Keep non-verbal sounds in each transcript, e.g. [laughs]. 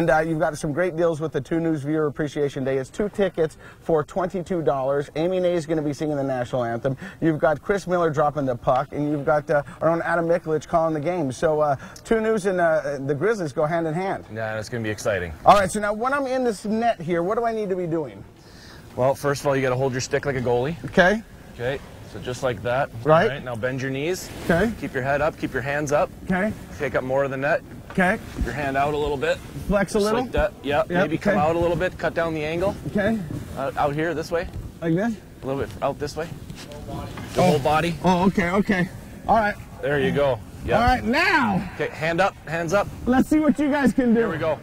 And uh, you've got some great deals with the Two News Viewer Appreciation Day. It's two tickets for $22. Amy Nay is going to be singing the national anthem. You've got Chris Miller dropping the puck, and you've got uh, our own Adam Mikulich calling the game. So uh, Two News and uh, the Grizzlies go hand in hand. Yeah, it's going to be exciting. All right, so now when I'm in this net here, what do I need to be doing? Well, first of all, you got to hold your stick like a goalie. Okay, Okay, so just like that. Right. Right. Now bend your knees. okay, Keep your head up. Keep your hands up. okay, Take up more of the net. Okay. Your hand out a little bit. Flex a Just little. like that. Yeah. Yep, Maybe come okay. out a little bit. Cut down the angle. Okay, Uh, out here, this way. like this. A little bit out this way. The whole body. Oh, okay, okay. All right, There you go. Yeah. all right. Now Okay, hand up, hands up. let's see what you guys can do. Here we go.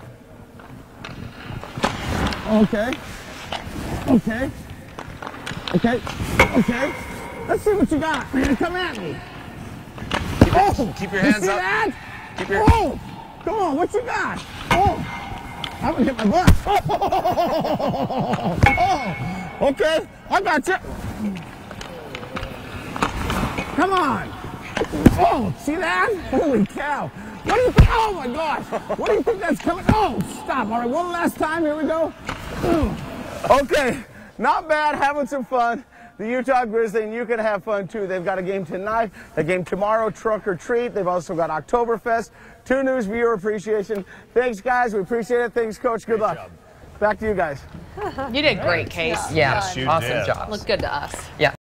Okay. Okay. Okay. Okay. Let's see what you got. You're gonna come at me. Keep, your- Oh, keep your you hands see up. that? Keep your. Oh, come on. What you got? Oh, I'm gonna hit my butt. [laughs] Oh, oh, okay. I got you. Come on. Oh, see that? Holy cow. What do you think? Oh my gosh. What do you think that's coming? Oh, stop. All right, one last time. Here we go. Oh. Okay, not bad. Having some fun. The Utah Grizzlies, and you can have fun too. They've got a game tonight, a game tomorrow, Truck or Treat. They've also got Oktoberfest, two news viewer appreciation. Thanks, guys. We appreciate it. Thanks, Coach. Good luck. job. Back to you guys. You did great, Case. Yeah, you awesome did. job. Looked good to us. Yeah.